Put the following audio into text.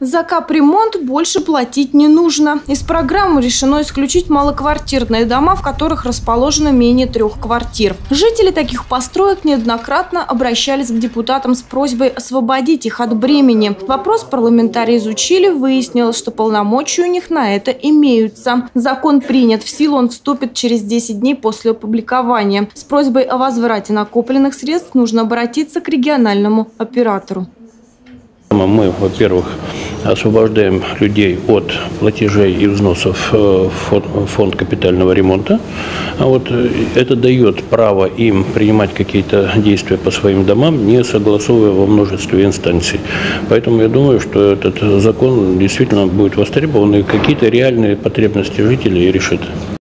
За капремонт больше платить не нужно. Из программы решено исключить малоквартирные дома, в которых расположено менее трех квартир. Жители таких построек неоднократно обращались к депутатам с просьбой освободить их от бремени. Вопрос парламентарии изучили, выяснилось, что полномочия у них на это имеются. Закон принят в силу, он вступит через 10 дней после опубликования. С просьбой о возврате накопленных средств нужно обратиться к региональному оператору. Мы, во-первых, освобождаем людей от платежей и взносов в фонд капитального ремонта. А вот э, это дает право им принимать какие-то действия по своим домам, не согласовывая во множестве инстанций. Поэтому я думаю, что этот закон действительно будет востребован и какие-то реальные потребности жителей решит.